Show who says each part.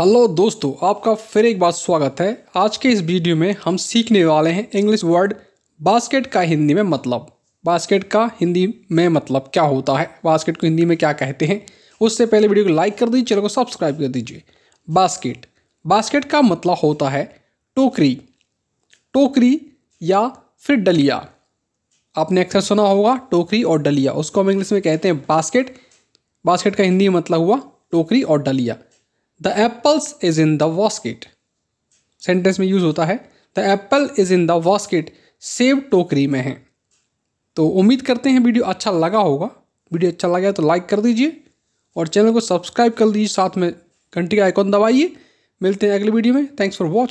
Speaker 1: Hello दोस्तों, आपका फिर एक बार स्वागत है। आज के इस वीडियो में हम सीखने वाले हैं इंग्लिश वर्ड बास्केट का हिंदी में मतलब। बास्केट का हिंदी में मतलब क्या होता है? बास्केट को हिंदी में क्या कहते हैं? उससे पहले वीडियो को लाइक कर दीजिए, चैनल को सब्सक्राइब कर दीजिए। बास्केट बास्केट का मतलब होता है टोकरी। टोकरी या फिर डलिया। आपने अक्सर सुना होगा, टोकरी और डलिया। उसको हम इंग्लिश में कहते हैं बास्केट बास्केट का हिंदी मतलब हुआ टोकरी और डलिया। The apples is in the basket sentence में यूज़ होता है the apple is in the basket save टोकरी में है. तो उम्मीद करते हैं वीडियो अच्छा लगा होगा। वीडियो अच्छा लगा तो लाइक कर दीजिए और चैनल को सब्सक्राइब कर दीजिए, साथ में घंटी का आइकॉन दबाइए। मिलते हैं अगले वीडियो में। Thanks for watch